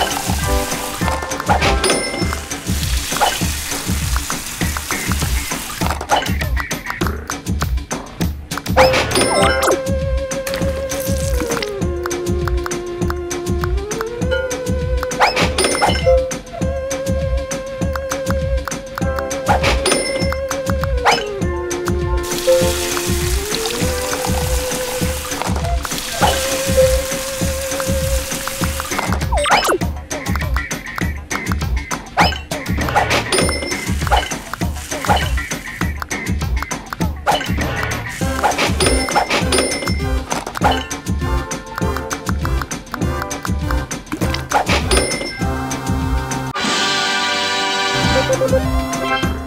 Oh! ¡Gracias!